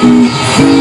Música